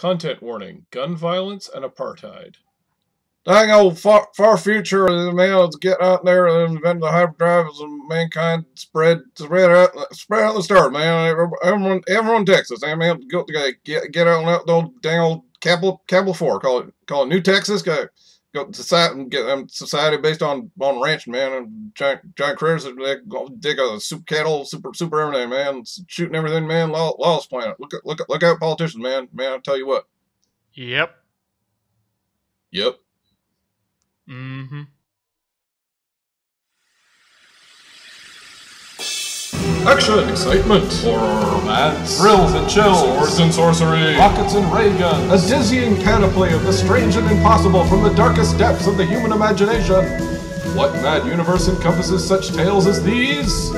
Content warning gun violence and apartheid. Dang old far, far future, man, let's get out there and invent the hyperdrive and mankind spread spread out spread out the stars, man. Everyone everyone Texas, I mean, get get out on that old dang old Capella Capella Four, call it call it New Texas, go go society get them society based on on ranching, man, and giant giant critters they dig a super cattle, super super everything, man, shooting everything, man, law, lawless planet. Look look look out, politicians, man, man, I tell you what. Yep. Yep. Mm-hmm. Action, excitement, horror, romance, thrills and chills, swords and sorcery, rockets and ray guns, a dizzying panoply of the strange and impossible from the darkest depths of the human imagination. What mad universe encompasses such tales as these?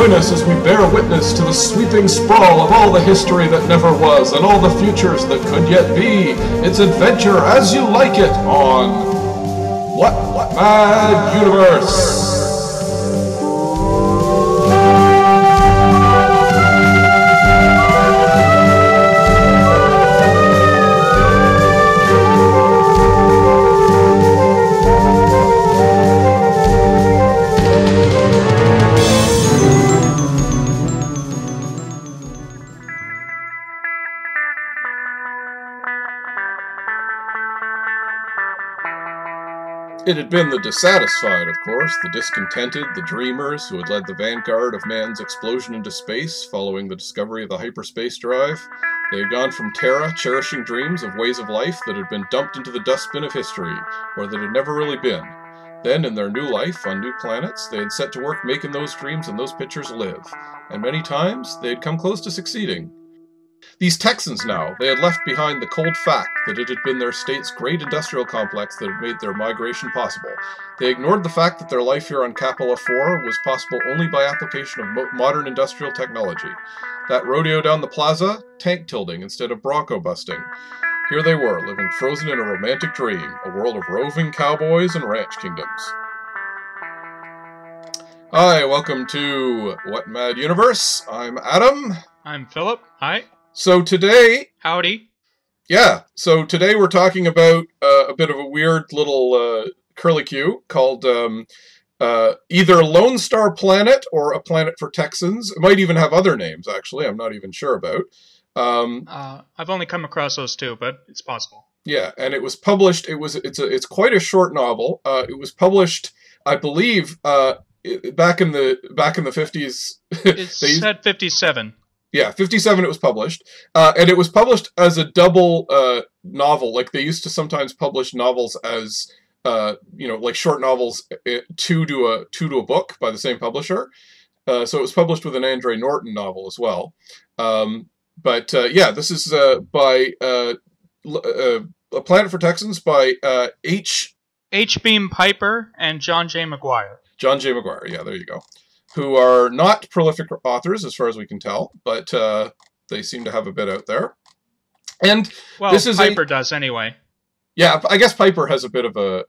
Join us as we bear witness to the sweeping sprawl of all the history that never was and all the futures that could yet be. It's adventure as you like it on What what Mad Universe! It had been the dissatisfied, of course, the discontented, the dreamers who had led the vanguard of man's explosion into space following the discovery of the hyperspace drive. They had gone from Terra, cherishing dreams of ways of life that had been dumped into the dustbin of history, or that had never really been. Then, in their new life on new planets, they had set to work making those dreams and those pictures live. And many times, they had come close to succeeding. These Texans now, they had left behind the cold fact that it had been their state's great industrial complex that had made their migration possible. They ignored the fact that their life here on Capella 4 was possible only by application of mo modern industrial technology. That rodeo down the plaza, tank tilting instead of bronco busting. Here they were, living frozen in a romantic dream, a world of roving cowboys and ranch kingdoms. Hi, welcome to What Mad Universe. I'm Adam. I'm Philip. Hi. So today, Howdy. yeah, so today we're talking about uh, a bit of a weird little uh, curlicue called um, uh, either Lone Star Planet or A Planet for Texans. It might even have other names, actually. I'm not even sure about. Um, Uh, I've only come across those two, but it's possible. yeah, and it was published. It was it's a it's quite a short novel. Uh, it was published, I believe, uh, back in the back in the 50s. It's They used- 57. Yeah, 57 it was published. Uh, and it was published as a double uh, novel. Like they used to sometimes publish novels as uh, you know, like short novels uh, two to a two to a book by the same publisher. Uh, so it was published with an Andre Norton novel as well. Um, but uh, yeah, this is uh, by uh, uh, A Planet for Texans by uh, H. H. Beam Piper and John J. McGuire. John J. McGuire. Yeah, there you go. Who are not prolific authors as far as we can tell, but uh, they seem to have a bit out there. And Well, This is a- Piper does anyway. Yeah, I guess Piper has a bit of a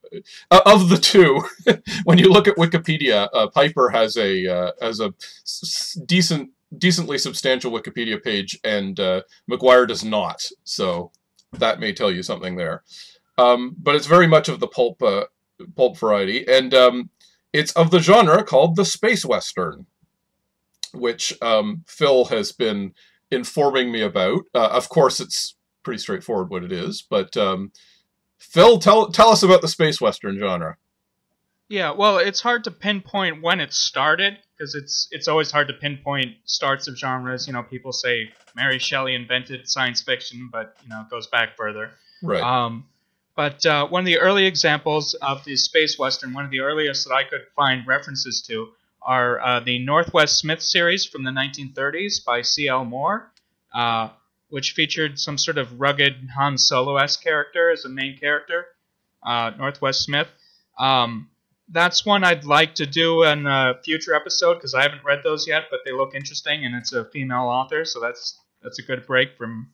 uh, of the two. when you look at Wikipedia, uh, Piper has a uh, has a s- s- decent, decently substantial Wikipedia page, and uh, McGuire does not. So that may tell you something there. Um, but it's very much of the pulp uh, pulp variety, and um, it's of the genre called the space western, which um, Phil has been informing me about. Uh, of course, it's pretty straightforward what it is, but um, Phil, tell tell us about the space western genre. Yeah, well, it's hard to pinpoint when it started because it's it's always hard to pinpoint starts of genres. You know, people say Mary Shelley invented science fiction, but you know, it goes back further. Right. Um, but uh, one of the early examples of the space western, one of the earliest that I could find references to, are uh, the Northwest Smith series from the 1930s by C.L. Moore, uh, which featured some sort of rugged Han Solo-esque character as a main character, uh, Northwest Smith. Um, that's one I'd like to do in a future episode because I haven't read those yet, but they look interesting, and it's a female author, so that's that's a good break from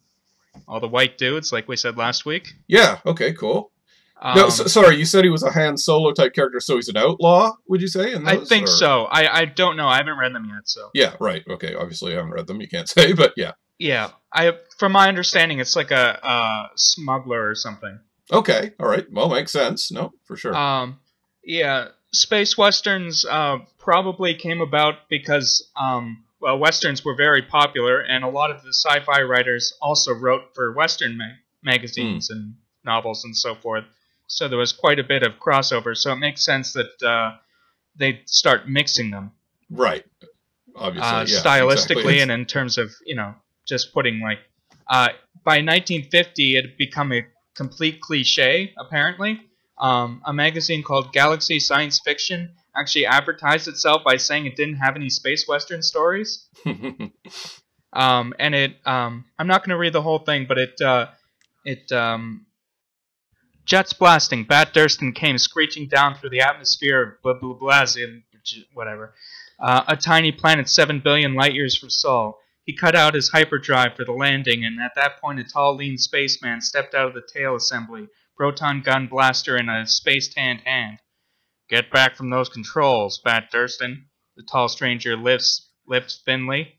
all the white dudes, like we said last week. Yeah. Okay. Cool. Um, no, so, sorry. You said he was a Han Solo type character, so he's an outlaw. Would you say? in I think or- so. I, I don't know. I haven't read them yet, so Yeah. Right. Okay. Obviously, I haven't read them. You can't say, but yeah. yeah. I from my understanding, it's like a, a smuggler or something. Okay. All right. Well, makes sense. No, for sure. Um, yeah, space westerns uh, probably came about because um, well, westerns were very popular, and a lot of the sci-fi writers also wrote for western ma- magazines and novels and so forth. So there was quite a bit of crossover. So it makes sense that uh, they'd start mixing them right. Obviously. uh, yeah, stylistically exactly. and in terms of you know just putting like uh, by 1950 it had become a complete cliche apparently um, a magazine called galaxy science fiction actually advertised itself by saying it didn't have any space western stories um, and it um, i'm not going to read the whole thing but it uh, it um, jets blasting bat durston came screeching down through the atmosphere of blah blah blah whatever uh, a tiny planet 7 billion light years from Sol. He cut out his hyperdrive for the landing, and at that point, a tall, lean spaceman stepped out of the tail assembly, proton gun blaster in a spaced tanned hand. Get back from those controls, Bat Durston. The tall stranger lifts, lifts thinly.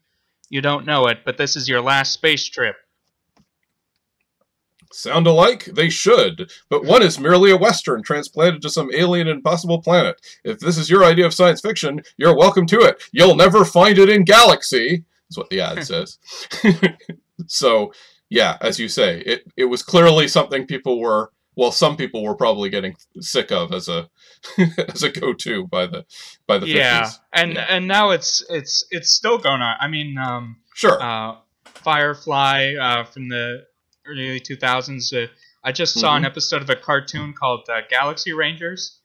You don't know it, but this is your last space trip. Sound alike? They should. But one is merely a Western transplanted to some alien impossible planet. If this is your idea of science fiction, you're welcome to it. You'll never find it in Galaxy, is what the ad says. so, yeah, as you say, it, it was clearly something people were, well, some people were probably getting sick of as a as a go-to by the by the 50s. yeah, and Yeah. and now it's it's it's still going on. I mean, um, Sure. uh, Firefly uh, from the early 2000s. Uh, I just saw Mm-hmm. an episode of a cartoon called uh, Galaxy Rangers.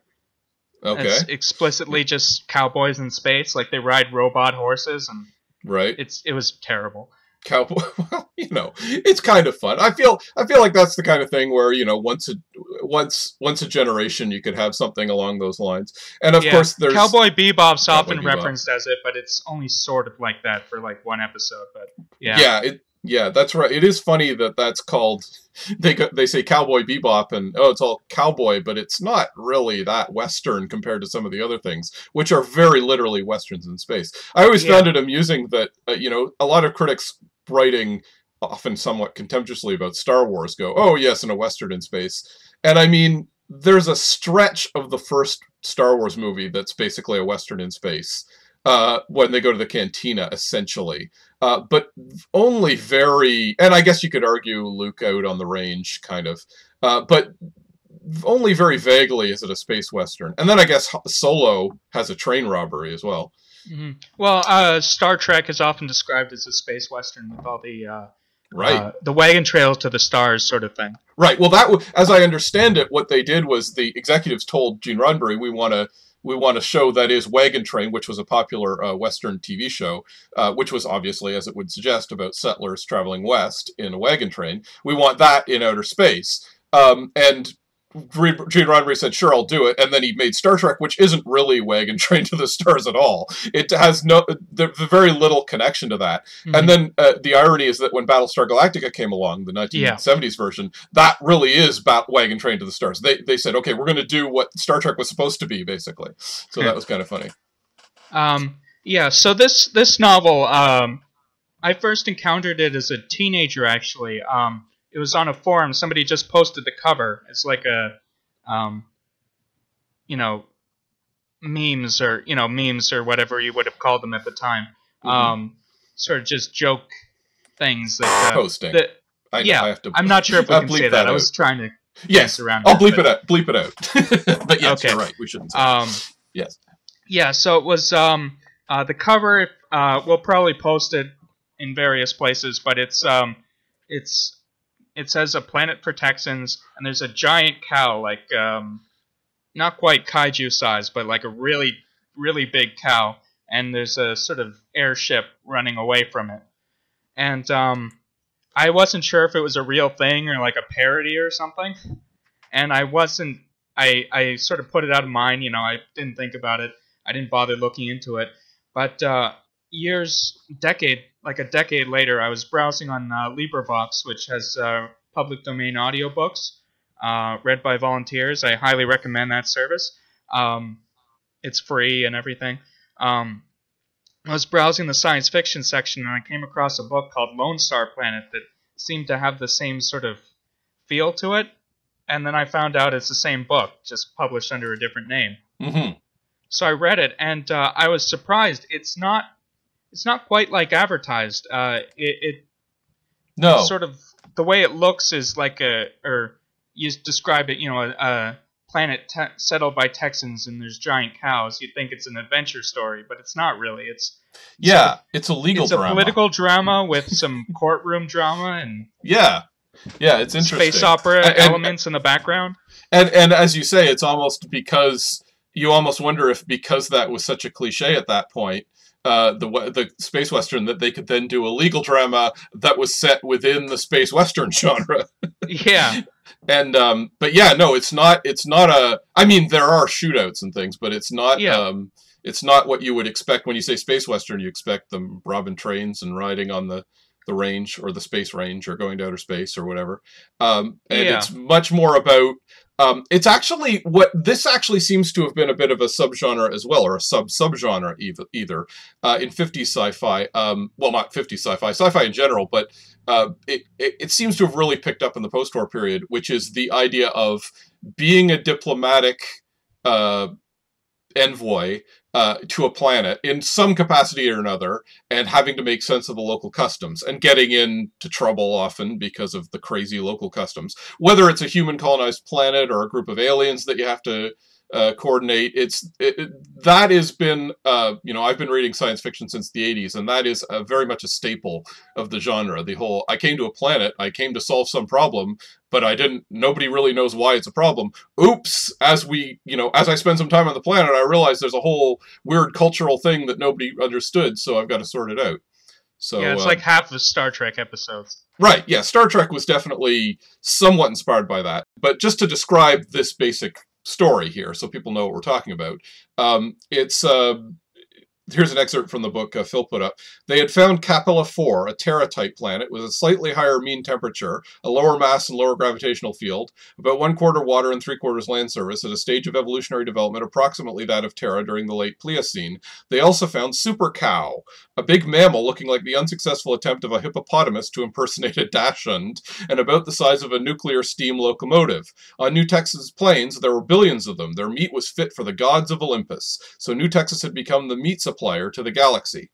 okay. It's explicitly just cowboys in space, like they ride robot horses, and Right. it's it was terrible. Cowboy well you know it's kind of fun i feel i feel like that's the kind of thing where you know once a once once a generation you could have something along those lines and of Yeah, course there's Cowboy Bebop's Cowboy often Bebop. referenced as it, but it's only sort of like that for like one episode. But yeah, yeah. it yeah that's right it is funny that that's called they they say cowboy bebop and oh it's all cowboy but it's not really that western compared to some of the other things which are very literally westerns in space i always Yeah. found it amusing that uh, you know a lot of critics writing often somewhat contemptuously about star wars go oh yes in a western in space and i mean there's a stretch of the first star wars movie that's basically a western in space uh, when they go to the cantina essentially uh, but only very, and I guess you could argue Luke out on the range, kind of, uh, but only very vaguely is it a space western. And then I guess Solo has a train robbery as well. Mhm. Well, uh, Star Trek is often described as a space western with all the uh, Right, uh, the wagon trail to the stars sort of thing. right. Well, that w- as I understand it, what they did was the executives told Gene Roddenberry, "We want to." We want a show that is Wagon Train, which was a popular uh, Western TV show, uh, which was obviously, as it would suggest, about settlers traveling west in a wagon train. We want that in outer space. Um, and Gene Roddenberry said, "Sure, I'll do it." And then he made Star Trek, which isn't really Wagon Train to the Stars at all. It has no, the, the very little connection to that. Mhm. And then uh, the irony is that when Battlestar Galactica came along, the 1970s version, that really is Bat- Wagon Train to the Stars. They they said, "Okay, we're going to do what Star Trek was supposed to be, basically." So Yeah. that was kind of funny. Um, yeah, so this this novel, um, I first encountered it as a teenager. Actually, um, it was on a forum. Somebody just posted the cover. It's like a, um, you know, memes or you know memes or whatever you would have called them at the time. Mhm. Um, sort of just joke things that. Uh, Posting. that I, yeah, I have to. I'm not sure if we I'll can say that. I was trying to Yes, around. I'll it, bleep but- it out. Bleep it out. but yes, Okay. you're right. We shouldn't say. Um, yes. Yeah, so it was um, uh, the cover. Uh, we'll probably post it in various places, but it's um, it's it says a planet for Texans, and there's a giant cow, like um, not quite kaiju size, but like a really really big cow, and there's a sort of airship running away from it, and um, I wasn't sure if it was a real thing or like a parody or something, and I wasn't. I I sort of put it out of mind, you know. I didn't think about it. I didn't bother looking into it. But uh, years, decade, like a decade later, I was browsing on uh, LibriVox, which has uh, public domain audiobooks uh, read by volunteers. I highly recommend that service. Um, it's free and everything. Um, I was browsing the science fiction section and I came across a book called Lone Star Planet that seemed to have the same sort of feel to it. And then I found out it's the same book, just published under a different name. Mm-hmm. So I read it and uh, I was surprised. It's not. It's not quite like advertised. Uh, it, it No. sort of the way it looks is like a or you describe it you know a, a planet te- settled by texans and there's giant cows you'd think it's an adventure story but it's not really it's yeah, it's a legal it's drama. a political drama with some courtroom drama and Yeah. Yeah, it's interesting. space opera And- and- elements in the background And and as you say, it's almost because you almost wonder if because that was such a cliche at that point, uh, the the space western that they could then do a legal drama that was set within the space western genre. yeah And um, but yeah, no, it's not. It's not a. I mean, there are shootouts and things, but it's not. Yeah. Um, it's not what you would expect when you say space western. You expect them robbing trains and riding on the the range or the space range or going to outer space or whatever. Um, and Yeah. it's much more about. Um, it's actually what this actually seems to have been a bit of a subgenre as well, or a sub subgenre either. Either uh, in 50s sci-fi, um, well, not 50s sci-fi, sci-fi in general, but uh, it, it it seems to have really picked up in the post-war period, which is the idea of being a diplomatic uh, envoy uh, to a planet in some capacity or another, and having to make sense of the local customs and getting into trouble often because of the crazy local customs. Whether it's a human colonized planet or a group of aliens that you have to uh, coordinate, it's it, it- that has been uh, you know I've been reading science fiction since the 80s, and that is uh, very much a staple of the genre. The whole I came to a planet, I came to solve some problem, but I didn't. Nobody really knows why it's a problem. Oops! As we, you know, as I spend some time on the planet, I realize there's a whole weird cultural thing that nobody understood. So I've got to sort it out. So yeah it's uh, like half of star trek episodes right, yeah. Star Trek was definitely somewhat inspired by that. But just to describe this basic story here, so people know what we're talking about, um, it's. Uh, Here's an excerpt from the book uh, Phil put up. They had found Capella 4, a Terra type planet with a slightly higher mean temperature, a lower mass and lower gravitational field, about one quarter water and three quarters land surface, at a stage of evolutionary development approximately that of Terra during the late Pliocene. They also found Super Cow, a big mammal looking like the unsuccessful attempt of a hippopotamus to impersonate a dachshund, and about the size of a nuclear steam locomotive. On New Texas plains, there were billions of them. Their meat was fit for the gods of Olympus. So New Texas had become the meat to the galaxy.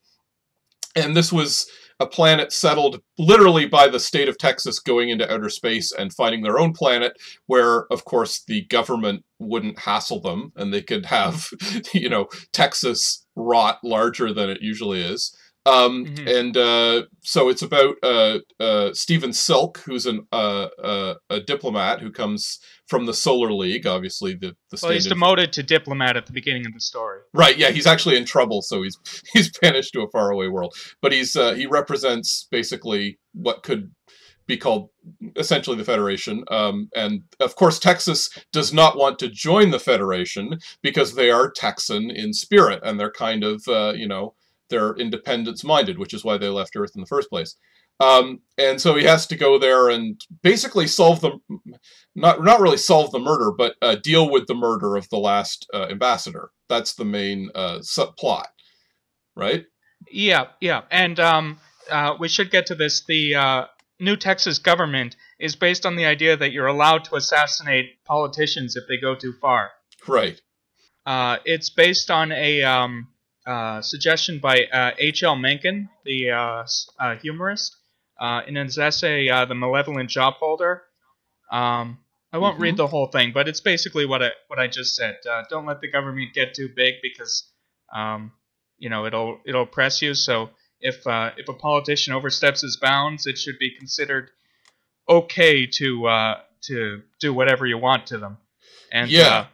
And this was a planet settled literally by the state of Texas going into outer space and finding their own planet, where, of course, the government wouldn't hassle them and they could have, you know, Texas rot larger than it usually is. Um, Mhm. And uh, so it's about uh, uh, Stephen Silk, who's an, uh, uh, a diplomat who comes from the Solar League, obviously the, the well he's demoted to diplomat at the beginning of the story Right, yeah, he's actually in trouble, so he's he's banished to a faraway world. But he's uh, he represents basically what could be called essentially the Federation. Um, and of course, Texas does not want to join the Federation because they are Texan in spirit, and they're kind of uh, you know they're independence minded, which is why they left Earth in the first place. Um, and so he has to go there and basically solve the not not really solve the murder, but uh, deal with the murder of the last uh, ambassador. That's the main uh, subplot, right? Yeah, yeah, and um, uh, we should get to this. The uh, New Texas government is based on the idea that you're allowed to assassinate politicians if they go too far. Right. Uh, it's based on a um, uh, suggestion by uh, H.L. Mencken, the uh, uh, humorist, uh, in his essay uh, "The Malevolent Job Holder." Um, I won't read the whole thing, but it's basically what I what I just said. Uh, don't let the government get too big because, um, you know, it'll it'll oppress you. So if uh, if a politician oversteps his bounds, it should be considered okay to uh, to do whatever you want to them. And Yeah. uh,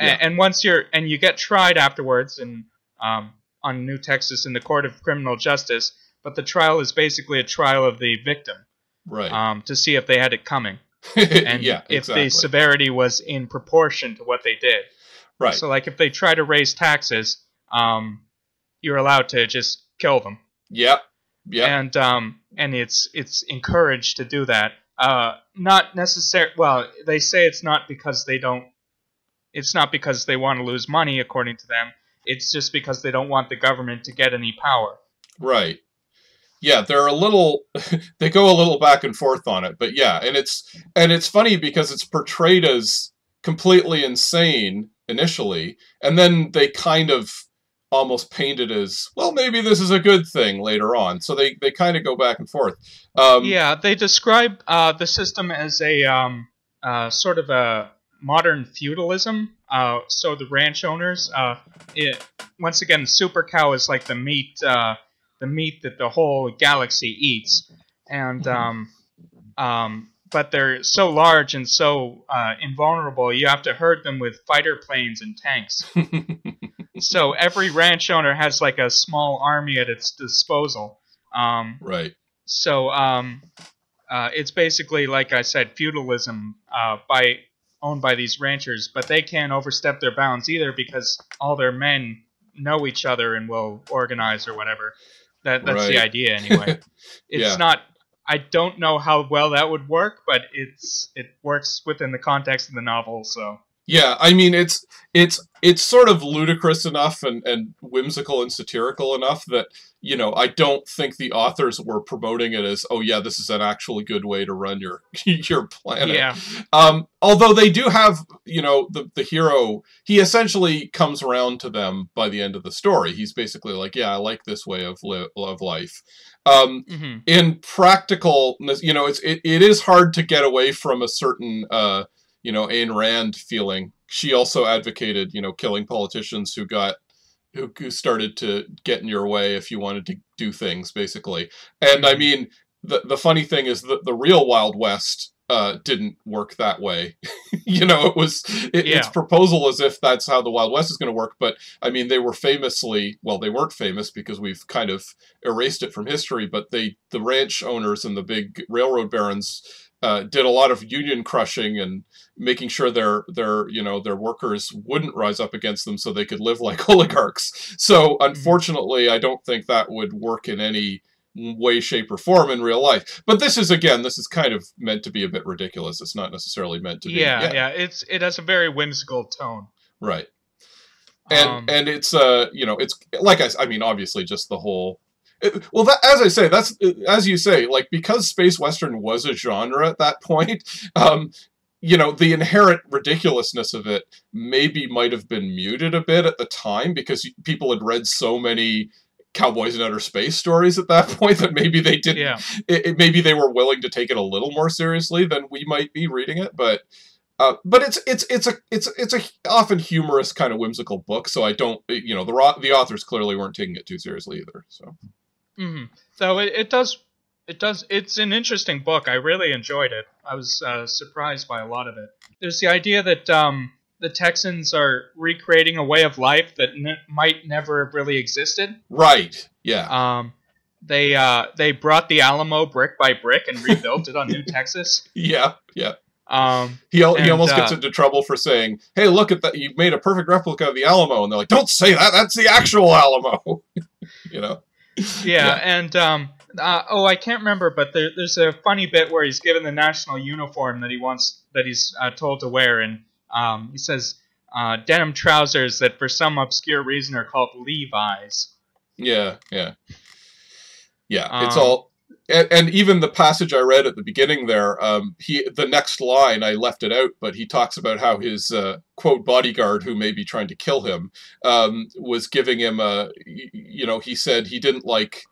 Yeah. and once you're and you get tried afterwards and um, on New Texas in the Court of Criminal Justice, but the trial is basically a trial of the victim Right. um, to see if they had it coming and yeah. if exactly. the severity was in proportion to what they did. right. So, like, if they try to raise taxes, um, you're allowed to just kill them. Yep. Yep. and um, and it's it's encouraged to do that. Uh, not necessarily. Well, they say it's not because they don't. It's not because they want to lose money, according to them. It's just because they don't want the government to get any power. Right. Yeah, they're a little they go a little back and forth on it, but yeah, and it's and it's funny because it's portrayed as completely insane initially, and then they kind of almost paint it as, well, maybe this is a good thing later on. So they they kind of go back and forth. Um yeah, they describe uh, the system as a um, uh, sort of a modern feudalism. Uh, so the ranch owners, uh, it, once again, super cow is like the meat, uh, the meat that the whole galaxy eats, and um, um, but they're so large and so uh, invulnerable. You have to herd them with fighter planes and tanks. so every ranch owner has like a small army at its disposal. Um, right. so um, uh, it's basically, like I said, feudalism uh, by owned by these ranchers, but they can't overstep their bounds either because all their men know each other and will organize or whatever. That that's the idea anyway. It's Yeah. not. I don't know how well that would work, but it's it works within the context of the novel. So Yeah, I mean it's it's it's sort of ludicrous enough and, and whimsical and satirical enough that you know I don't think the authors were promoting it as oh yeah this is an actually good way to run your your planet. yeah, Um, although they do have you know the the hero he essentially comes around to them by the end of the story. He's basically like yeah I like this way of li- of life. Um, hmm in practical you know it's it, it is hard to get away from a certain uh you know Ayn Rand feeling she also advocated you know killing politicians who got who, who started to get in your way if you wanted to do things basically and i mean the the funny thing is that the real wild west uh, didn't work that way. you know, it was it, its proposal as if that's how the Wild West is going to work. But I mean, they were famously well, they weren't famous because we've kind of erased it from history. But they, the ranch owners and the big railroad barons, uh, did a lot of union crushing and making sure their their you know their workers wouldn't rise up against them so they could live like oligarchs. So unfortunately, I don't think that would work in any way shape or form in real life. But this is again this is kind of meant to be a bit ridiculous. It's not necessarily meant to be. Yeah, yeah, It's it has a very whimsical tone. right. And Um, and it's uh you know it's like I I mean obviously just the whole it- well that, as i say that's as you say like because space western was a genre at that point um you know the inherent ridiculousness of it maybe might have been muted a bit at the time because people had read so many cowboys in outer space stories at that point that maybe they didn't yeah, it, it, maybe they were willing to take it a little more seriously than we might be reading it, but uh, but it's it's it's a it's it's a often humorous kind of whimsical book. So I don't you know the the authors clearly weren't taking it too seriously either. So hmm So it, it does it does it's an interesting book. I really enjoyed it. I was uh, surprised by a lot of it. There's the idea that um, the Texans are recreating a way of life that n- might never have really existed. right, yeah, Um, they uh, they brought the Alamo brick by brick and rebuilt it on New Texas. yeah, yeah. Um, He al- he And, almost gets uh, into trouble for saying, "Hey, look at that! You made a perfect replica of the Alamo," and they're like, "Don't say that! That's the actual Alamo." you know. Yeah, Yeah. and um, uh, oh, I can't remember, but there, there's a funny bit where he's given the national uniform that he wants that he's uh, told to wear, and um, he says uh, denim trousers that for some obscure reason are called Levi's. Yeah, yeah, yeah. it's Um, all, and, and even the passage I read at the beginning there, um, he the next line I left it out, but he talks about how his uh, quote bodyguard, who may be trying to kill him, um, was giving him a, you know, he said he didn't like.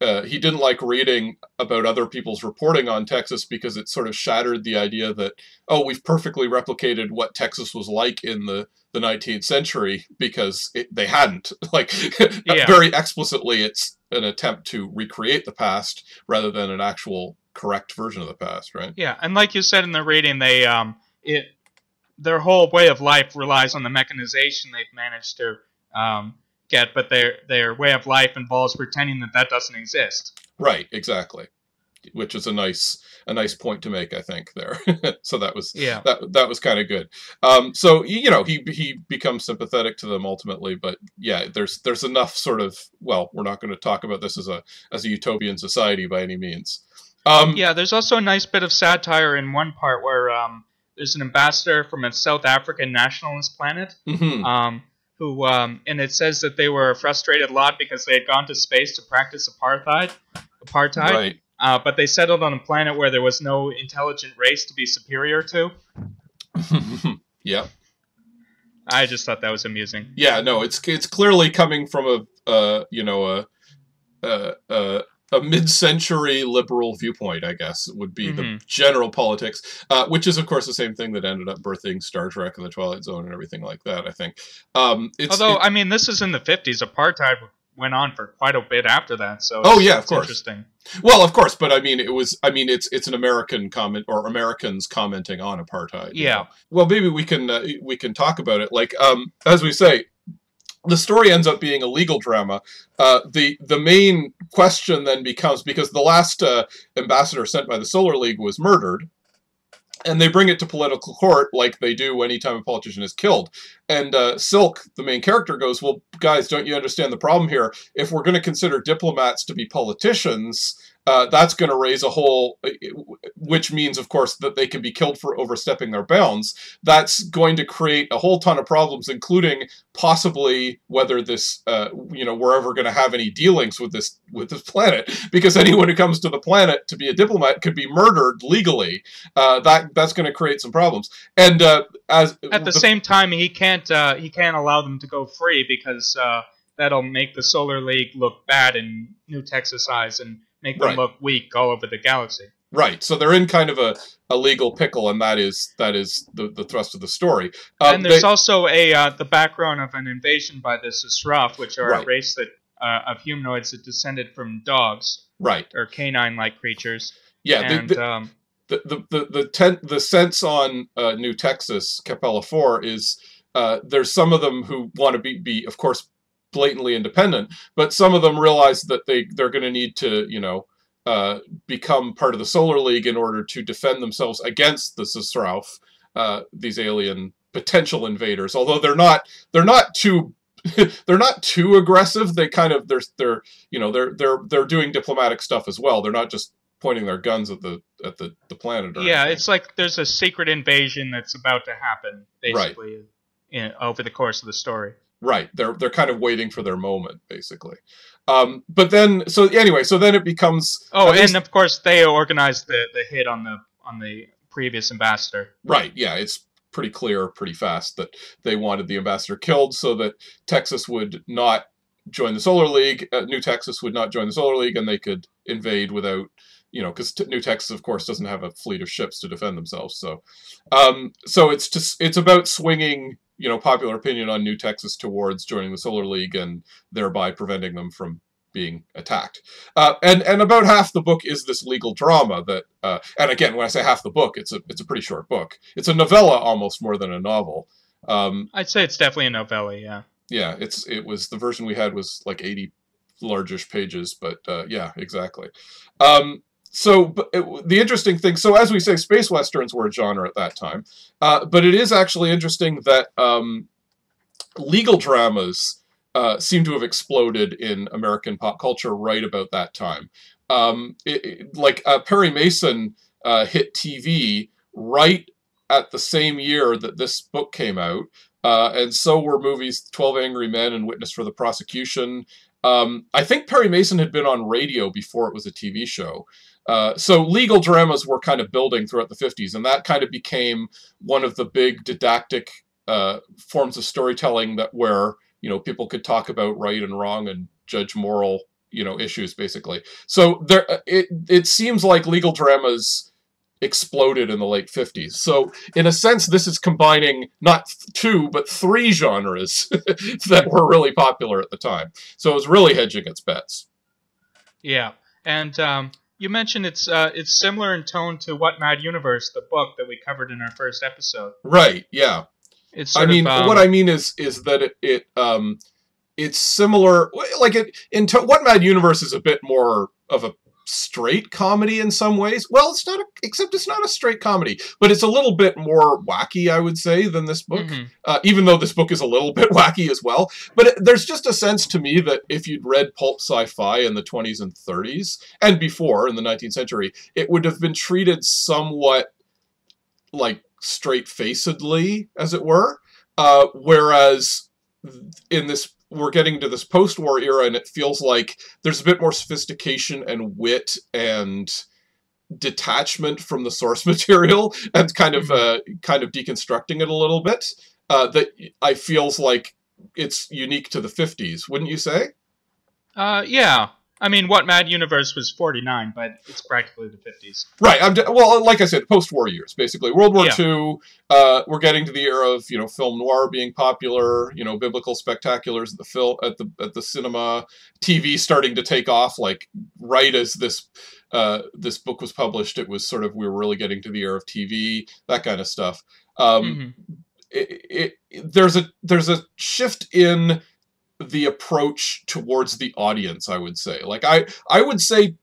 Uh, he didn't like reading about other people's reporting on Texas because it sort of shattered the idea that oh we've perfectly replicated what Texas was like in the the 19th century because it, they hadn't like Yeah. very explicitly it's an attempt to recreate the past rather than an actual correct version of the past right Yeah, and like you said in the reading, they um, it their whole way of life relies on the mechanization they've managed to um, get, but their their way of life involves pretending that that doesn't exist. right exactly which is a nice a nice point to make, I think there. so that was Yeah. that that was kind of good. Um, so you know he he becomes sympathetic to them ultimately, but yeah, there's there's enough sort of well, we're not going to talk about this as a as a utopian society by any means. Um, Yeah, there's also a nice bit of satire in one part where um, there's an ambassador from a South African nationalist planet, mhm, um, who, um, and it says that they were a frustrated lot because they had gone to space to practice apartheid, apartheid, right. Uh, but they settled on a planet where there was no intelligent race to be superior to. yeah. I just thought that was amusing. Yeah, no, it's it's clearly coming from a uh, you know a a, a, a mid-century liberal viewpoint, I guess would be the Mhm. general politics, uh, which is of course the same thing that ended up birthing Star Trek and the Twilight Zone and everything like that. I think. Um, it's, Although, it- I mean, this is in the 50s. Apartheid went on for quite a bit after that, so Oh, yeah, of course. interesting. well, of course, but I mean, it was. I mean, it's it's an American comment or Americans commenting on apartheid. you Yeah. know. Well, maybe we can uh, we can talk about it. Like, um, as we say, the story ends up being a legal drama. Uh, the the main question then becomes because the last uh, ambassador sent by the Solar League was murdered, and they bring it to political court like they do anytime a politician is killed. And uh, Silk, the main character, goes, "Well, guys, don't you understand the problem here? If we're going to consider diplomats to be politicians." Uh, that's going to raise a whole, which means, of course, that they can be killed for overstepping their bounds. That's going to create a whole ton of problems, including possibly whether this, uh, you know, we're ever going to have any dealings with this with this planet, because anyone who comes to the planet to be a diplomat could be murdered legally. Uh, that that's going to create some problems. And uh, as At the same time, he can't uh, he can't allow them to go free because uh, that'll make the Solar League look bad in New Texas eyes and make them Right. look weak all over the galaxy. Right, so they're in kind of a, a legal pickle, and that is that is the, the thrust of the story. Um, and there's they- also a uh, the background of an invasion by the z'Srauff, which are Right. a race that uh, of humanoids that descended from dogs right, or canine-like creatures. yeah. the- the, um, the the the the, ten, the sense on uh, New Texas Capella Four is uh, there's some of them who want to be be of course blatantly independent, but some of them realize that they they're going to need to you know uh, become part of the Solar League in order to defend themselves against the z'Srauff, uh, these alien potential invaders. Although they're not they're not too they're not too aggressive. They kind of they're they're you know they're they're they're doing diplomatic stuff as well. They're not just pointing their guns at the at the, the planet. Or yeah, anything. it's like there's a secret invasion that's about to happen, Right. basically, in, over the course of the story. Right. They're they're kind of waiting for their moment, basically. Um, but then, so anyway, so then it becomes Oh, least- and of course they organized the, the hit on the on the previous ambassador. right. Yeah, it's pretty clear, pretty fast that they wanted the ambassador killed so that Texas would not join the Solar League. Uh, New Texas would not join the Solar League, and they could invade without, you know, because New Texas, of course, doesn't have a fleet of ships to defend themselves. So, um, so it's just it's about swinging, you know, popular opinion on New Texas towards joining the Solar League and thereby preventing them from being attacked. Uh, and and about half the book is this legal drama that. Uh, and again, when I say half the book, it's a it's a pretty short book. It's a novella almost more than a novel. Um, I'd say it's definitely a novella. Yeah. yeah, it's it was the version we had was like 80 largish pages, but uh, yeah, exactly. Um, so it, the interesting thing, so as we say, space westerns were a genre at that time, uh, but it is actually interesting that um, legal dramas uh, seem to have exploded in American pop culture right about that time. Um, it, it- like uh, Perry Mason uh, hit TV right at the same year that this book came out. Uh, and so were movies 12 Angry Men and Witness for the Prosecution. Um, I think Perry Mason had been on radio before it was a TV show. Uh, so legal dramas were kind of building throughout the 50s, and that kind of became one of the big didactic uh, forms of storytelling that where you know people could talk about right and wrong and judge moral you know issues basically. So there, uh, it it seems like legal dramas exploded in the late 50s. So in a sense, this is combining not two but three genres that were really popular at the time. So it was really hedging its bets. Yeah, and um, you mentioned it's uh, it's similar in tone to What Mad Universe, the book that we covered in our first episode. Right? Yeah. It's I mean, of, um, what I mean is is that it, it um it's similar. Like it in to, what Mad Universe is a bit more of a straight comedy in some ways. Well, it's not, a, except it's not a straight comedy, but it's a little bit more wacky, I would say, than this book. Mhm. Uh, even though this book is a little bit wacky as well. But it, there's just a sense to me that if you'd read pulp sci-fi in the 20s and 30s and before in the 19th century, it would have been treated somewhat like straight-facedly, as it were. Uh, whereas in this we're getting to this post-war era and it feels like there's a bit more sophistication and wit and detachment from the source material and kind of uh, kind of deconstructing it a little bit uh, that I feels like it's unique to the 50s wouldn't you say Uh, yeah. I mean, What Mad Universe was 49, but it's practically the 50s. right I'm d- well like I said post-war years basically World War Yeah. II uh, we're getting to the era of you know film noir being popular you know biblical spectaculars at the film at the at the cinema TV starting to take off like right as this uh, this book was published it was sort of we were really getting to the era of TV that kind of stuff um, Mhm. it, it, there's a there's a shift in the approach towards the audience i would say. Like i i would say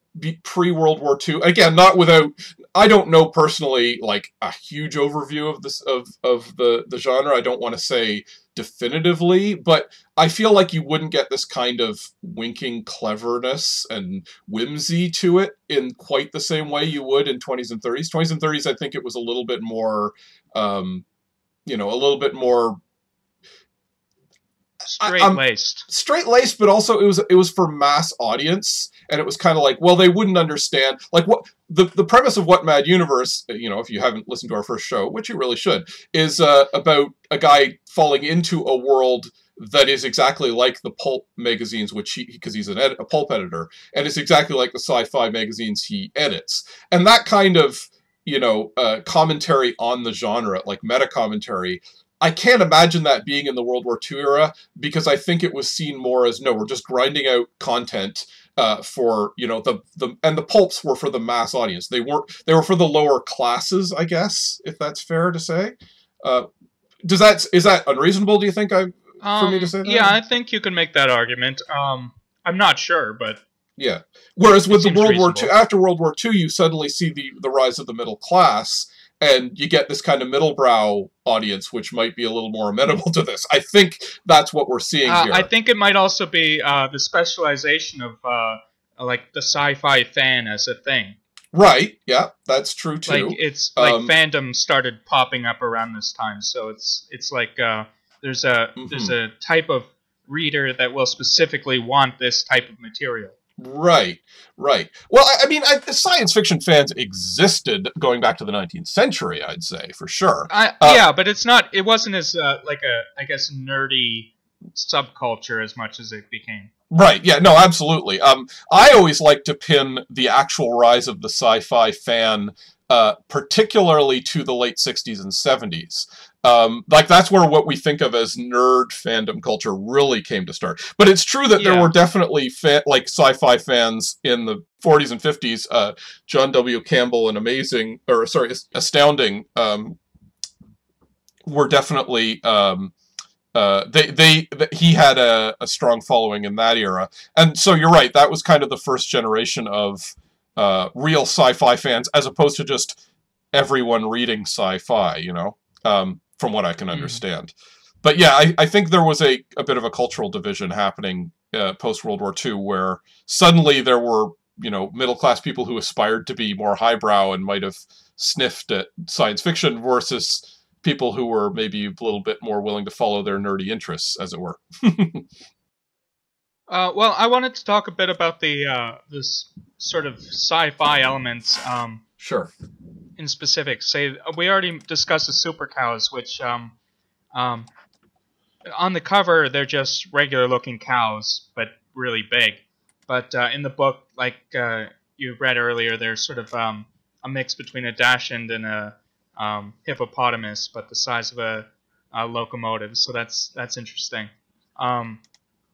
pre world war ii again not without i don't know personally like a huge overview of this of of the the genre. I don't want to say definitively but i feel like you wouldn't get this kind of winking cleverness and whimsy to it in quite the same way you would in 20s and 30s 20s and 30s i think it was a little bit more um you know a little bit more Straight laced. straight laced, but also it was it was for mass audience, and it was kind of like, well, they wouldn't understand like what the the premise of what Mad Universe, you know, if you haven't listened to our first show, which you really should, is uh, about a guy falling into a world that is exactly like the pulp magazines, which he because he's an ed- a pulp editor, and it's exactly like the sci-fi magazines he edits, and that kind of you know uh, commentary on the genre, like meta commentary. I can't imagine that being in the World War II era because I think it was seen more as no, we're just grinding out content uh, for you know the the and the pulps were for the mass audience. They weren't they were for the lower classes, I guess, if that's fair to say. Uh, does that is that unreasonable? Do you think I? Um, me to say that? Yeah, I think you can make that argument. Um, I'm not sure, but Yeah. Whereas with the World War II, after World War II, you suddenly see the the rise of the middle class, and you get this kind of middle brow audience, which might be a little more amenable to this. I think that's what we're seeing uh, here. I think it might also be uh, the specialization of uh, like the sci-fi fan as a thing. right? Yeah, that's true too. Like it's like Um, fandom started popping up around this time, so it's it's like uh, there's a there's Mm-hmm. a type of reader that will specifically want this type of material. Right, right. Well, I, I mean, I, the science fiction fans existed going back to the 19th century, I'd say for sure. I, Uh, yeah, but it's not. It wasn't as uh, like a I guess nerdy subculture as much as it became. Right. Yeah. No. Absolutely. Um, I always like to pin the actual rise of the sci-fi fan, uh, particularly to the late '60s and '70s. Um, like that's where what we think of as nerd fandom culture really came to start. But it's true that there were definitely like sci-fi fans in the 40s and 50s. Uh, John W. Campbell and amazing, or sorry, astounding, um, were definitely. Um, uh, they, they, th he had a, a strong following in that era, and so you're right. That was kind of the first generation of uh, real sci-fi fans, as opposed to just everyone reading sci-fi. You know, um, from what I can Mhm. understand. But yeah, I, I think there was a, a bit of a cultural division happening uh, post World War II, where suddenly there were you know middle class people who aspired to be more highbrow and might have sniffed at science fiction versus people who were maybe a little bit more willing to follow their nerdy interests, as it were. Uh, well, I wanted to talk a bit about the uh, this sort of sci-fi elements um, Sure. In specific. Say we already discussed the super cows, which um, um, on the cover they're just regular-looking cows, but really big. But uh, in the book, like uh, you read earlier, they're sort of um, a mix between a dachshund and a um, hippopotamus, but the size of a, a locomotive. So that's that's interesting. Um,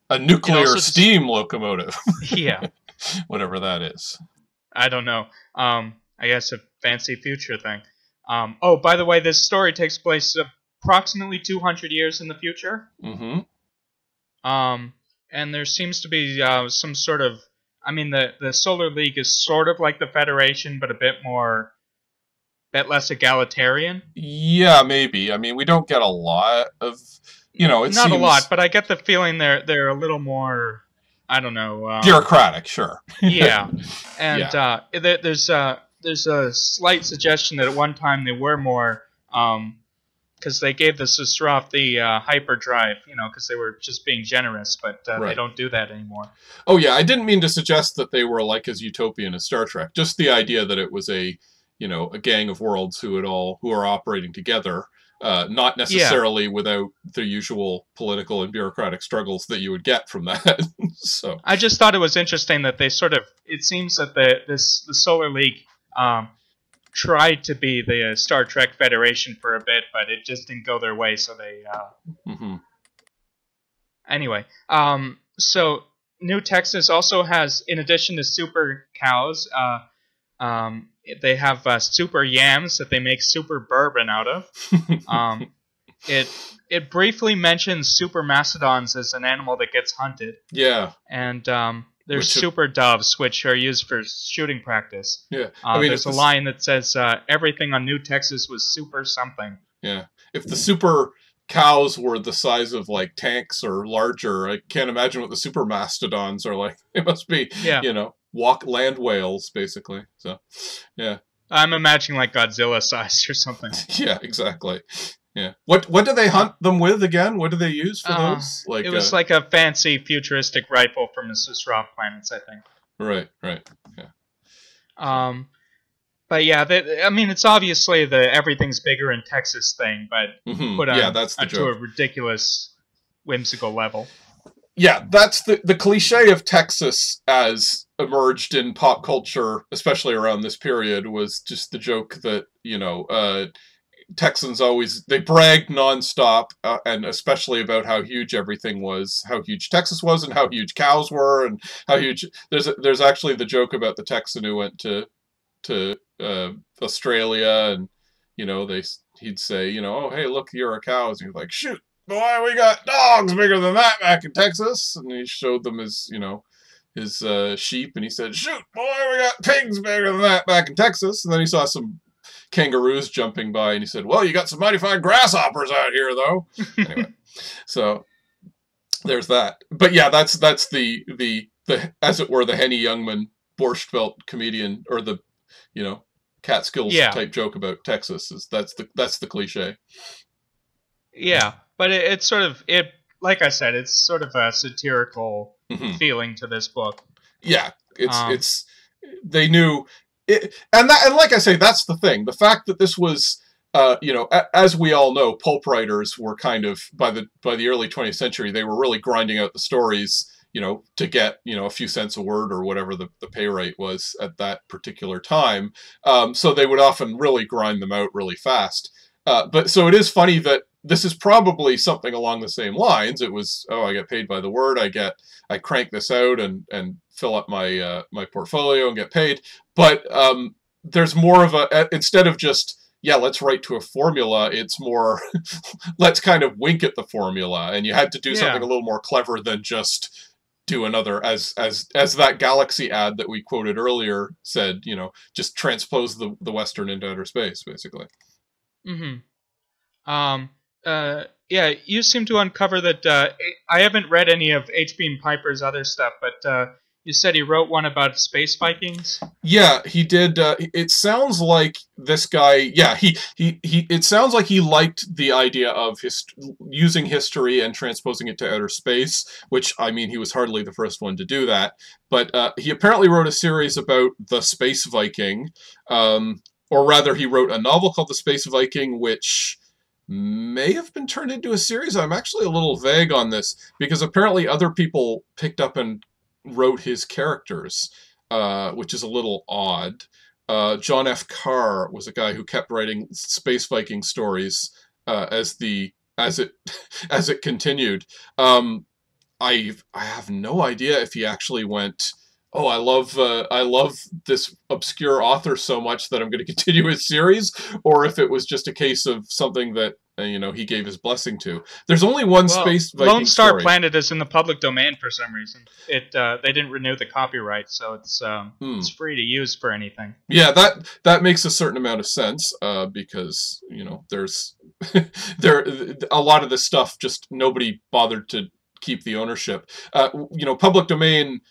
A nuclear also just- steam locomotive, yeah. whatever that is. I don't know. Um, I guess a fancy future thing. Um, oh, by the way, this story takes place approximately 200 years in the future. Mm-hmm. Um, and there seems to be uh, some sort of I mean, the the Solar League is sort of like the Federation, but a bit more, bit less egalitarian. Yeah, maybe. I mean, we don't get a lot of, you know, it Not a lot, but I get the feeling they're they're a little more. I don't know. Um, bureaucratic. Sure. yeah, and uh, there, there's uh, there's a slight suggestion that at one time they were more, because they gave the z'Srauff the uh, hyperdrive, you know, because they were just being generous, but uh, they don't do that anymore. Oh yeah, I didn't mean to suggest that they were like as utopian as Star Trek. Just the idea that it was a, you know, a gang of worlds who had all who are operating together, uh, not necessarily without the usual political and bureaucratic struggles that you would get from that. so I just thought it was interesting that they sort of. It seems that the this the Solar League um, tried to be the uh, Star Trek Federation for a bit, but it just didn't go their way. So they uh, mhm. anyway. Um, so New Texas also has, in addition to super cows, uh, um, they have uh, super yams that they make super bourbon out of. Um, it it briefly mentions super mastodons as an animal that gets hunted, yeah, and um, there's Which- super doves which are used for shooting practice. yeah. Uh, I mean, there's a line that says uh, everything on New Texas was super something. Yeah, if the super cows were the size of like tanks or larger, I can't imagine what the super mastodons are like. They must be, Yeah, you know, walk land whales basically. So, yeah. I'm imagining like Godzilla size or something. Yeah, exactly. Yeah. What what do they hunt them with again? What do they use for Uh, those? Like it was uh, like a fancy futuristic rifle from the z'Srauff planets, I think. right, right. Yeah. Um, but yeah, the, I mean, it's obviously the everything's bigger in Texas thing, but Mhm. put on, yeah, that's to a ridiculous, whimsical level. Yeah, that's the the cliche of Texas as emerged in pop culture, especially around this period, was just the joke that you know uh, Texans always they bragged nonstop, uh, and especially about how huge everything was, how huge Texas was, and how huge cows were, and how huge. There's a, there's actually the joke about the Texan who went to to uh, Australia, and you know they he'd say, you know, oh hey look, here are cows, and he's like, shoot, boy, we got dogs bigger than that back in Texas, and he showed them his you know his uh, sheep, and he said, shoot, boy, we got pigs bigger than that back in Texas, and then he saw some kangaroos jumping by and he said, Well, you got some mighty fine grasshoppers out here though. anyway. So there's that. But yeah, that's that's the the the as it were the Henny Youngman Borscht Belt comedian or the you know Catskills Yeah. type joke about Texas is that's the that's the cliche. Yeah, but it, it's sort of it. Like I said, it's sort of a satirical Mhm. feeling to this book. Yeah, it's Um, it's they knew it, and that and like I say, that's the thing. The fact that this was, uh, you know, a, as we all know, pulp writers were kind of by the by the early 20th century, they were really grinding out the stories, you know, to get you know a few cents a word or whatever the, the pay rate was at that particular time. Um, so they would often really grind them out really fast. Uh, but so it is funny that this is probably something along the same lines. It was, oh, I get paid by the word. I get, I crank this out and and fill up my uh, my portfolio and get paid. But um, there's more of a uh, instead of just yeah, let's write to a formula. It's more let's kind of wink at the formula, and you had to do Yeah. something a little more clever than just do another as as as that galaxy ad that we quoted earlier said. You know, just transpose the the western into outer space, basically. Mm-hmm. Um. Uh. Yeah. You seem to uncover that. Uh, I haven't read any of H. Beam Piper's other stuff, but uh, you said he wrote one about space Vikings. Yeah, he did. Uh, it sounds like this guy. Yeah, he, he he. It sounds like he liked the idea of his using history and transposing it to outer space. Which I mean, he was hardly the first one to do that. But uh, he apparently wrote a series about the space Viking, um, or rather, he wrote a novel called The Space Viking, which may have been turned into a series. I'm actually a little vague on this because apparently other people picked up and wrote his characters uh, which is a little odd. Uh, John F. Carr was a guy who kept writing space Viking stories uh, as the as it as it continued. Um, I I have no idea if he actually went. Oh, I love uh, I love this obscure author so much that I'm going to continue his series, or if it was just a case of something that you know, he gave his blessing to. There's only one Well, space Viking Lone Star story. Planet is in the public domain for some reason. It uh, they didn't renew the copyright, so it's um, Hmm. it's free to use for anything. Yeah, that that makes a certain amount of sense uh, because you know there's there a lot of this stuff just nobody bothered to keep the ownership. Uh, you know, public domain.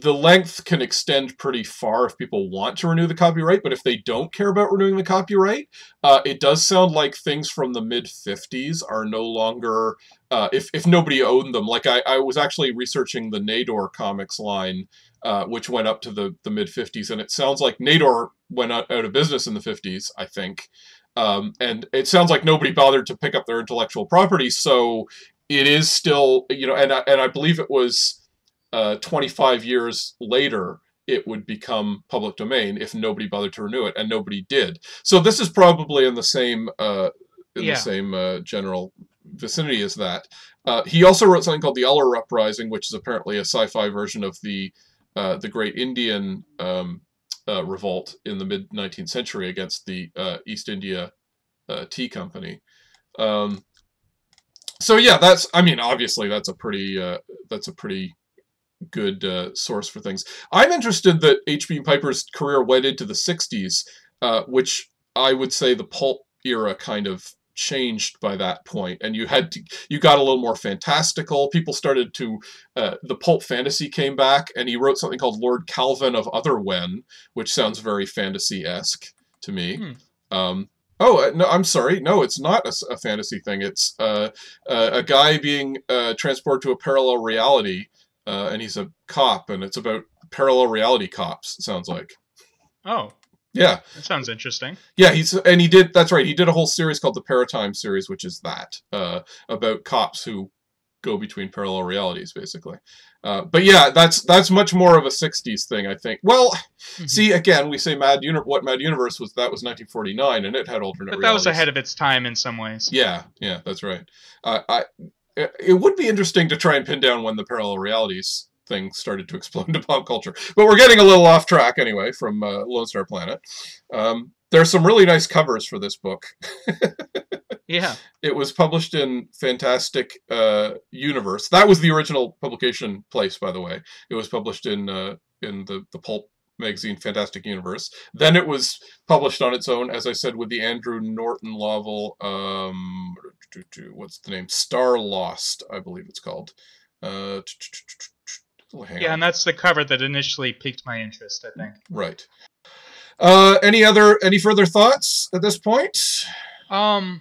The length can extend pretty far if people want to renew the copyright, but if they don't care about renewing the copyright, uh, it does sound like things from the mid 50s are no longer, uh, if, if nobody owned them. Like, I, I was actually researching the Nedor comics line uh, which went up to the, the mid 50s. And it sounds like Nedor went out, out of business in the 50s, I think. Um, and it sounds like nobody bothered to pick up their intellectual property. So it is still, you know, and I, and I believe it was uh, 25 years later. It would become public domain if nobody bothered to renew it, and nobody did. So this is probably in the same uh, in Yeah. the same uh, general vicinity as that. Uh, he also wrote something called the Uller Uprising, which is apparently a sci-fi version of the uh, the Great Indian um, uh, Revolt in the mid 19th century against the uh, East India uh, Tea Company. Um, so yeah, that's I mean obviously that's a pretty uh, that's a pretty good uh, source for things. I'm interested that H.B. Piper's career went into the 60s, uh, which I would say the pulp era kind of changed by that point and you had to you got a little more fantastical people started to uh, the pulp fantasy came back and he wrote something called lord Kalvan of Otherwhen which sounds very fantasy-esque to me Hmm. um, oh uh, no i'm sorry no it's not a fantasy thing it's uh, uh, a guy being uh, transported to a parallel reality uh, and he's a cop and it's about parallel reality cops it sounds like Oh, yeah that sounds interesting. yeah, he's and he did. That's right. He did a whole series called the Paratime series, which is that uh, about cops who go between parallel realities, basically. Uh, but yeah, that's that's much more of a '60s thing, I think. Well, Mhm. see, again, we say Mad Uni- what Mad Universe was. That was 1949, and it had alternate. But that was ahead of its time in some ways. Yeah, yeah, that's right. Uh, I it would be interesting to try and pin down when the parallel realities thing started to explode into pop culture. But we're getting a little off track anyway from uh, Lone Star Planet. Um, there's some really nice covers for this book. Yeah. It was published in Fantastic uh, Universe. That was the original publication place, by the way. It was published in uh, in the the pulp magazine Fantastic Universe. Then it was published on its own, as I said, with the Andre Norton novel. Um, what's the name? Star Lost, I believe it's called. Uh, Yeah, on. and that's the cover that initially piqued my interest, I think. right. Uh, any other any further thoughts at this point? Um,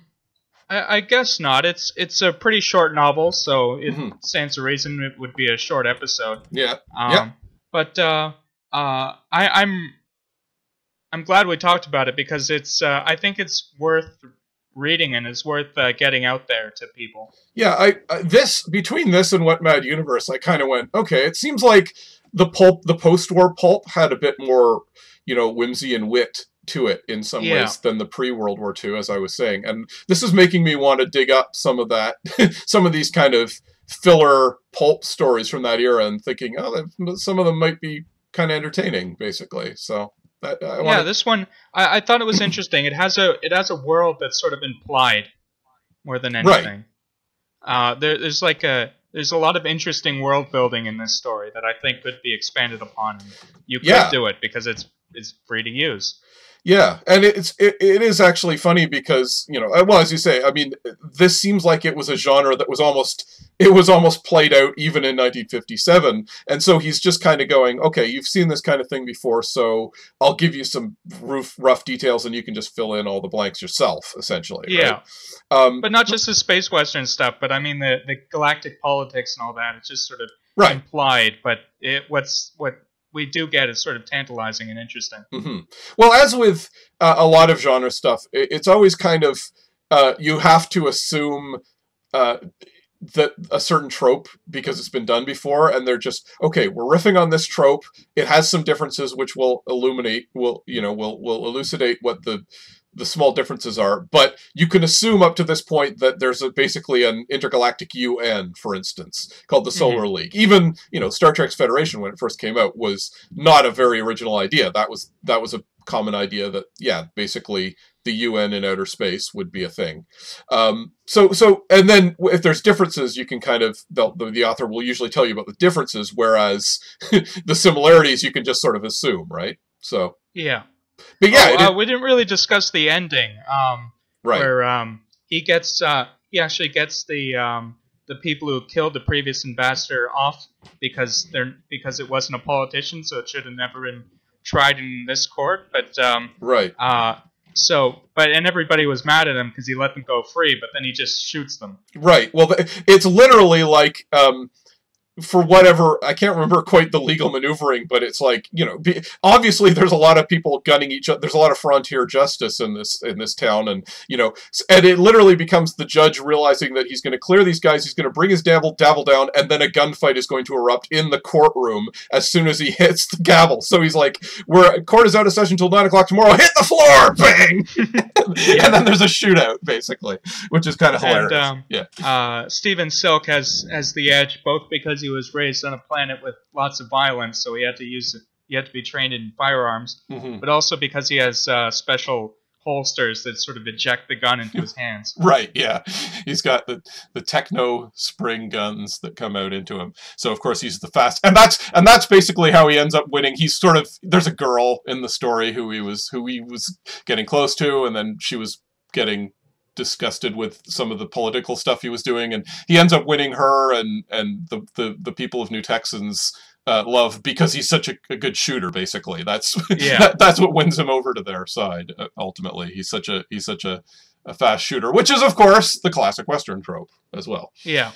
I, I guess not. It's it's a pretty short novel, so it Mhm. stands to reason it would be a short episode. Yeah. Um, Yeah. But uh, uh, I, I'm I'm glad we talked about it because it's uh, I think it's worth reading and it's worth uh, getting out there to people. Yeah, I, I this between this and What Mad Universe, I kind of went, okay, it seems like the pulp, the post-war pulp, had a bit more, you know, whimsy and wit to it in some Yeah. ways than the pre-World War II, as I was saying, and this is making me want to dig up some of that, some of these kind of filler pulp stories from that era, and thinking, oh, some of them might be kind of entertaining, basically. So that, I yeah, wanna, this one I, I thought it was interesting. It has a it has a world that's sort of implied more than Right. anything. Uh, there, there's like a there's a lot of interesting world building in this story that I think could be expanded upon. You could Yeah. do it because it's it's free to use. Yeah, and it's it, it is actually funny because you know well as you say I mean this seems like it was a genre that was almost it was almost played out even in 1957 and so he's just kind of going okay you've seen this kind of thing before so I'll give you some roof rough details and you can just fill in all the blanks yourself essentially right? Yeah, um, but not just the space western stuff, but I mean the the galactic politics and all that. It's just sort of right implied, but it what's what we do get is sort of tantalizing and interesting. hmm Well, as with uh, a lot of genre stuff, it's always kind of uh, you have to assume uh, that a certain trope because it's been done before, and they're just okay. We're riffing on this trope. It has some differences which will illuminate, will you know, will will elucidate what the the small differences are. But you can assume up to this point that there's a, basically an intergalactic UN, for instance, called the Solar League. Even you know, Star Trek's Federation when it first came out was not a very original idea. That was that was a common idea that yeah, basically the UN in outer space would be a thing. Um, so so and then if there's differences, you can kind of the, the author will usually tell you about the differences, whereas the similarities you can just sort of assume, right? So Yeah. But yeah, Oh, uh, we didn't really discuss the ending. Um, right, where um, he gets uh, he actually gets the um, the people who killed the previous ambassador off because they're because it wasn't a politician, so it should have never been tried in this court. But um, right. uh, so but and everybody was mad at him because he let them go free, but then he just shoots them. Right. Well, it's literally like, um, for whatever I can't remember quite the legal maneuvering, but it's like you know, be, obviously there's a lot of people gunning each other. There's a lot of frontier justice in this in this town, and you know, and it literally becomes the judge realizing that he's going to clear these guys. He's going to bring his gavel gavel down, and then a gunfight is going to erupt in the courtroom as soon as he hits the gavel. So he's like, "We're court is out of session until nine o'clock tomorrow. Hit the floor, bang!" and then there's a shootout, basically, which is kind of hilarious. And um, yeah. uh, Stephen Silk has has the edge both because he was raised on a planet with lots of violence, so he had to use it. He had to be trained in firearms, hmm but also because he has uh, special holsters that sort of eject the gun into his hands. Right, yeah. He's got the, the techno spring guns that come out into him. So of course he's the fast and that's and that's basically how he ends up winning. He's sort of there's a girl in the story who he was who he was getting close to and then she was getting disgusted with some of the political stuff he was doing and he ends up winning her and and the the, the people of New Texans uh, love because he's such a, a good shooter basically that's Yeah. that, that's what wins him over to their side uh, ultimately he's such a he's such a a fast shooter, which is of course the classic Western trope as well. Yeah,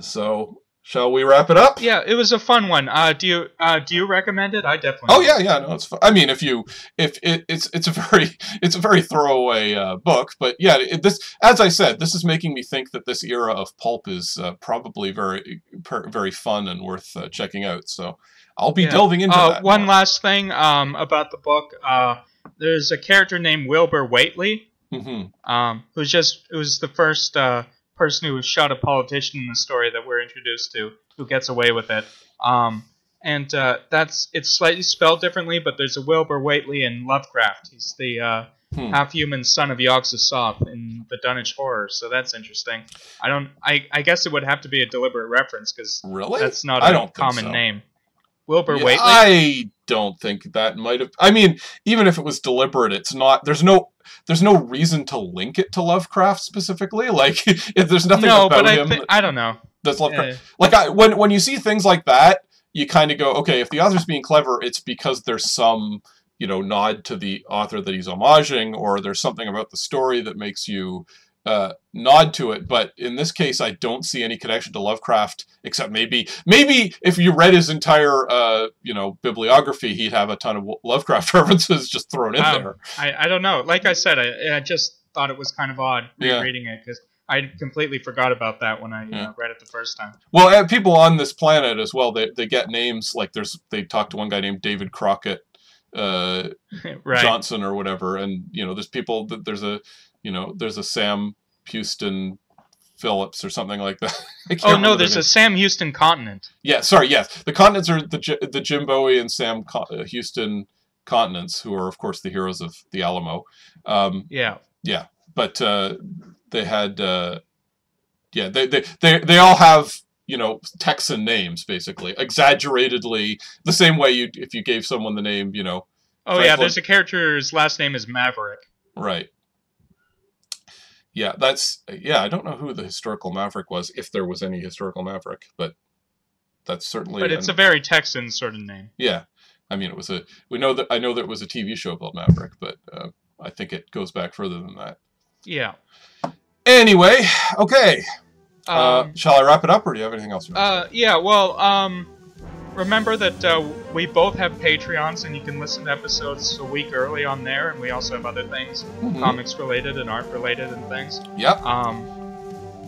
So, shall we wrap it up? yeah, it was a fun one. Uh, do you uh, do you recommend it? I definitely. Oh yeah, yeah. No, it's. Fun. I mean, if you, if it, it's, it's a very, it's a very throwaway uh, book, but yeah, it, this, as I said, this is making me think that this era of pulp is uh, probably very, per, very fun and worth uh, checking out. So, I'll be Yeah. delving into Uh, that. one more. last thing um, about the book. Uh, there's a character named Wilbur Whately, Mhm. um, who's just who's the first uh, person who shot a politician in the story that we're introduced to, who gets away with it. Um, and uh, that's it's slightly spelled differently, but there's a Wilbur Whately in Lovecraft. He's the uh, Hmm. half-human son of Yog-Sothoth in the Dunwich Horror, so that's interesting. I don't. I, I guess it would have to be a deliberate reference because Really? that's not I a don't common so. name. Wilbur Yeah, Whately. I don't think that might have. I mean, even if it was deliberate, it's not. There's no. There's no reason to link it to Lovecraft specifically. Like, if there's nothing no, about but I him thi- I don't know. that's Lovecraft. Eh, Like, I, when when you see things like that, you kind of go, okay, if the author's being clever, it's because there's some you know nod to the author that he's homaging, or there's something about the story that makes you uh, nod to it. But in this case, I don't see any connection to Lovecraft, except maybe maybe if you read his entire uh, you know bibliography, he'd have a ton of Lovecraft references just thrown in Um, there. I, I don't know. Like I said, I, I just thought it was kind of odd Yeah. rereading it because I completely forgot about that when I Yeah. uh, read it the first time. Well, and people on this planet as well, they they get names like there's they talk to one guy named David Crockett. Uh, right. Johnson or whatever, and you know, there's people that there's a you know, there's a Sam Houston Phillips or something like that. Oh no, there's a Sam Houston continent. yeah, sorry, yes, the continents are the the Jim Bowie and Sam Co- uh, Houston continents, who are of course the heroes of the Alamo. Um, Yeah. but uh, they had uh, yeah, they, they they they all have you know Texan names basically, exaggeratedly the same way you if you gave someone the name you know Oh yeah, there's a character. His last name is Maverick. Right. Yeah, that's yeah. I don't know who the historical maverick was, if there was any historical maverick, but that's certainly. But it's a very Texan sort of name. yeah. I mean, it was a. We know that I know there was a TV show called Maverick, but uh, I think it goes back further than that. Yeah. Anyway, okay. uh, Um, shall I wrap it up, or do you have anything else? Uh, yeah, well, um, remember that uh, we both have Patreons, and you can listen to episodes a week early on there, and we also have other things? Mhm. comics related and art related and things. Yep. Um,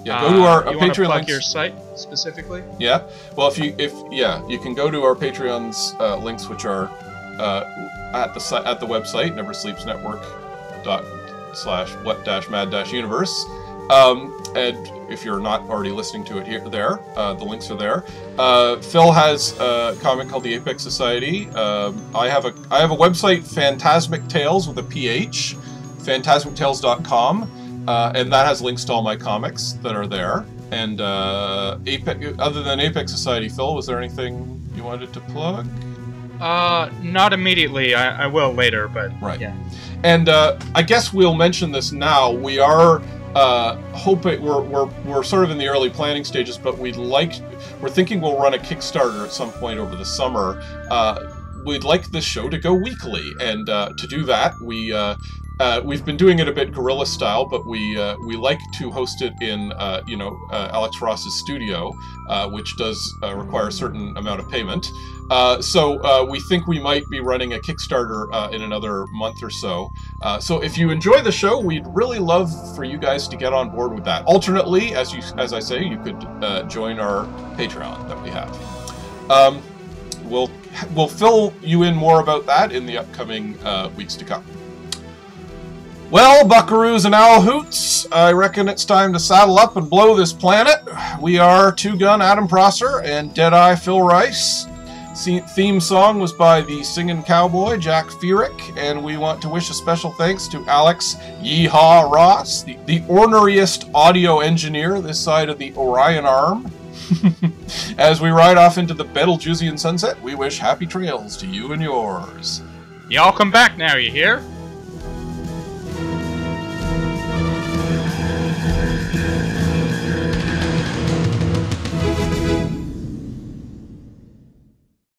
Yeah. Go to our uh, uh, you Patreon plug links. your site specifically? Yeah. Well, if you if yeah, you can go to our Patreon's uh, links, which are uh, at the si- at the website neversleepsnetwork dot slash what dash mad dash universe. Um, and if you're not already listening to it here, there, uh, the links are there. Uh, Phil has a comic called the Apex Society. Um, I have a I have a website, Phantasmic Tales with a PH, phantasmictales.com, uh, and that has links to all my comics that are there. And uh, Apex, other than Apex Society, Phil, was there anything you wanted to plug? Uh, not immediately. I, I will later, but Right. yeah. And uh, I guess we'll mention this now. We are uh, hoping we're, we're we're sort of in the early planning stages, but we'd like we're thinking we'll run a Kickstarter at some point over the summer. Uh, we'd like this show to go weekly, and uh, to do that, we. Uh, we've been doing it a bit guerrilla style, but we uh, we like to host it in uh, you know uh, Alex Ross's studio, uh, which does uh, require a certain amount of payment. So we think we might be running a Kickstarter in another month or so. So if you enjoy the show, we'd really love for you guys to get on board with that. Alternately, as you as I say, you could join our Patreon that we have. Um, we'll we'll fill you in more about that in the upcoming weeks to come. Well, buckaroos and owl hoots, I reckon it's time to saddle up and blow this planet. We are Two Gun Adam Prosser and Deadeye Phil Rice. Theme song was by the singing cowboy Jack Feerick, and we want to wish a special thanks to Alex Yeehaw Ross, the, the orneriest audio engineer this side of the Orion Arm. As we ride off into the Betelgeusean sunset, we wish happy trails to you and yours. Y'all come back now, you hear?